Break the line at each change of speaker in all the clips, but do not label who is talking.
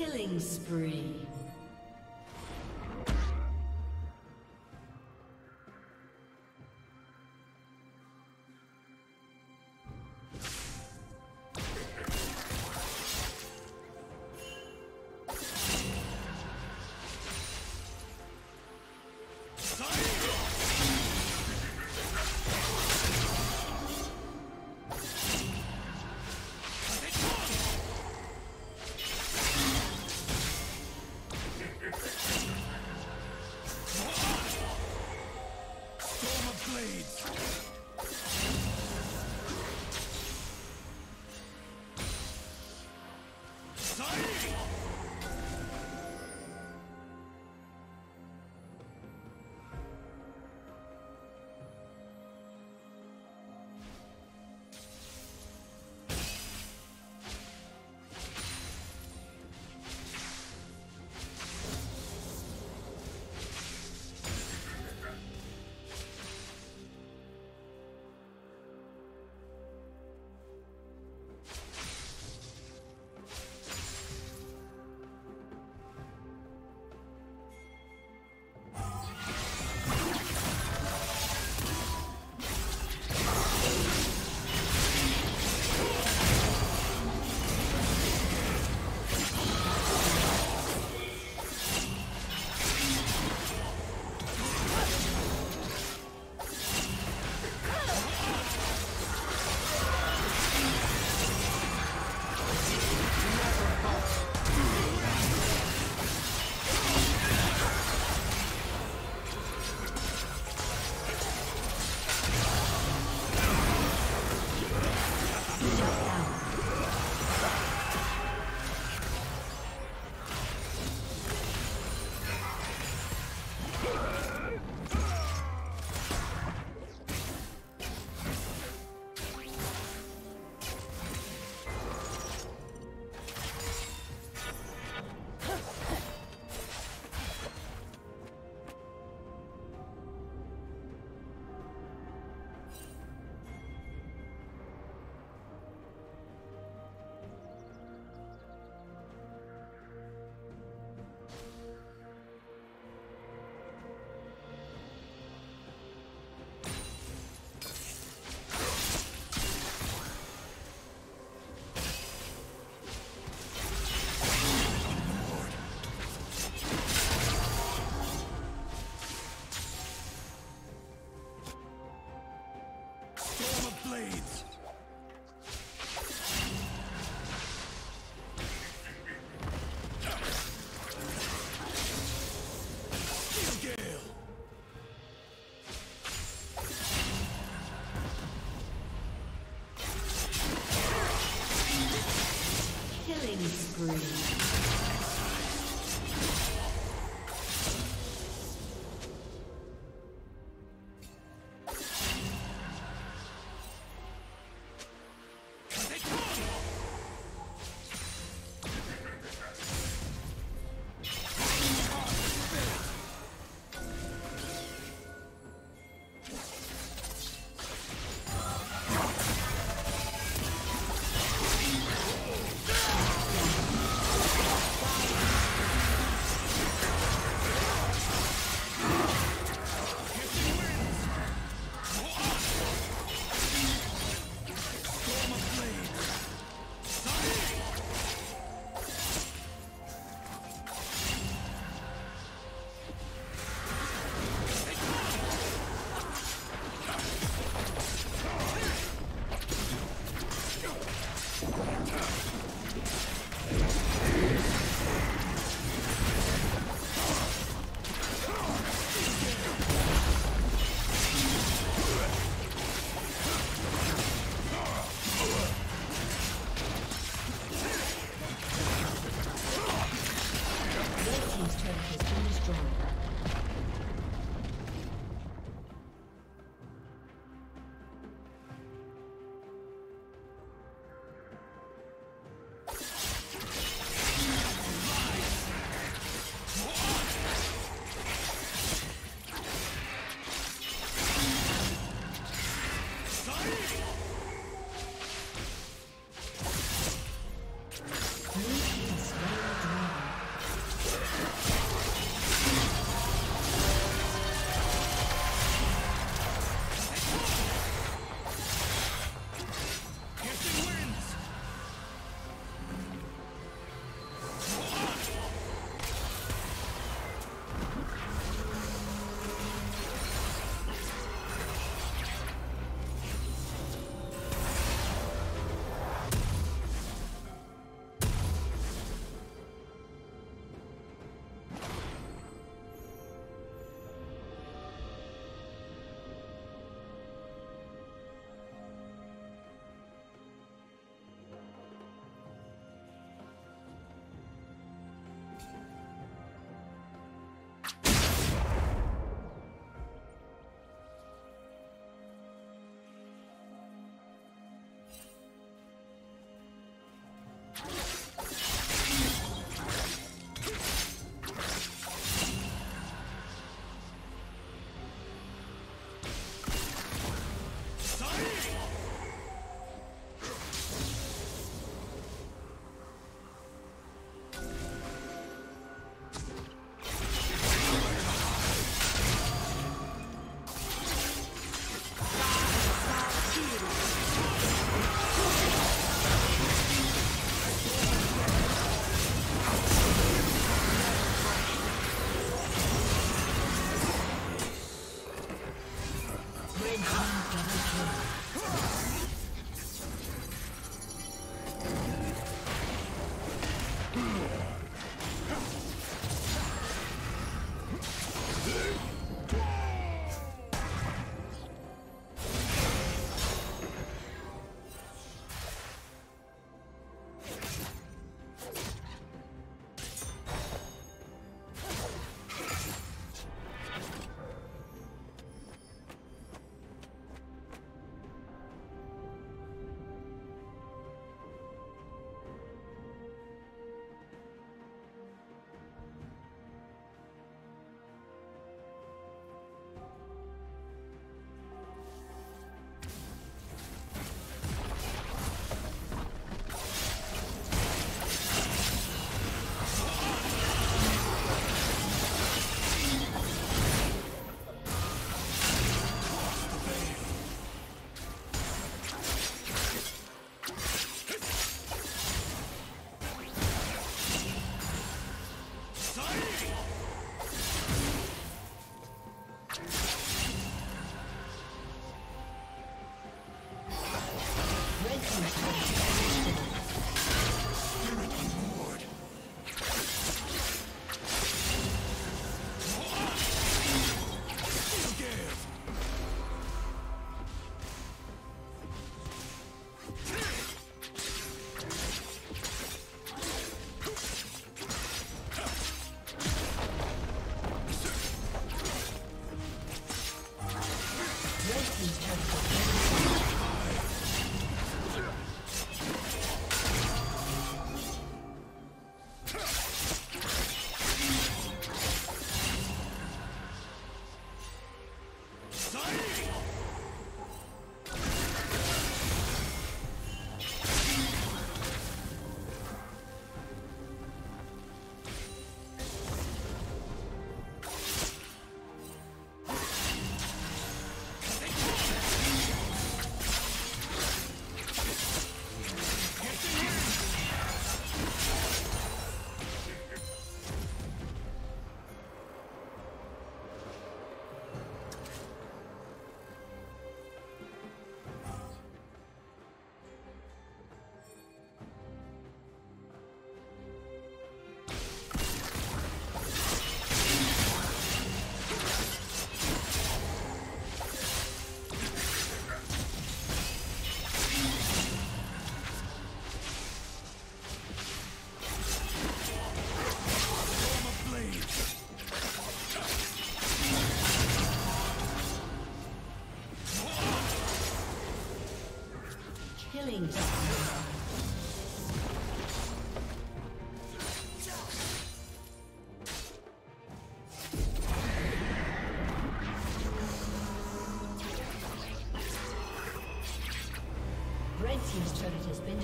Killing spree.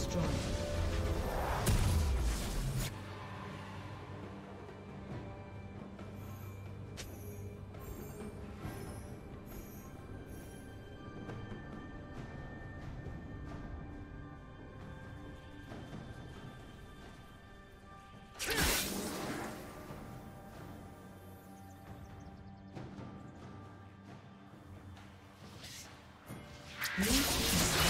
destroyed. Blue team's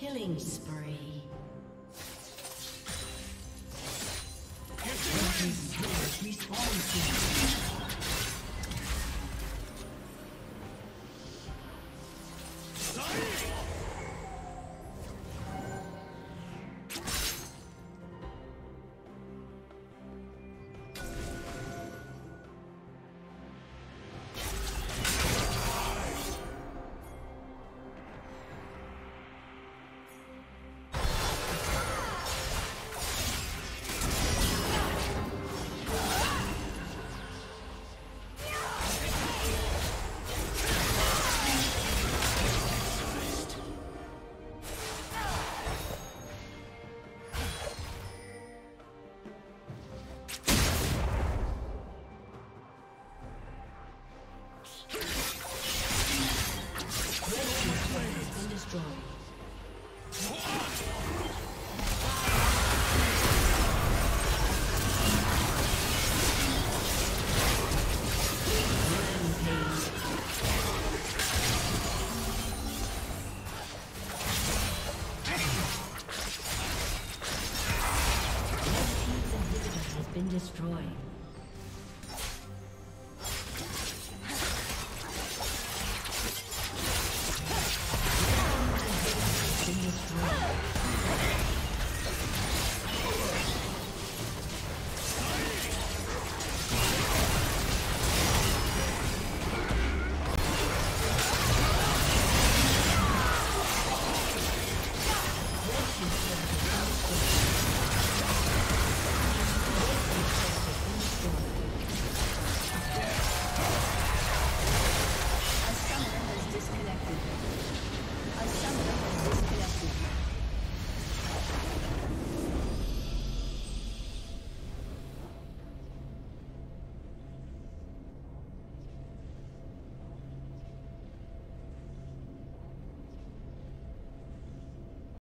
Killing spree.